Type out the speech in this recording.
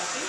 নাকি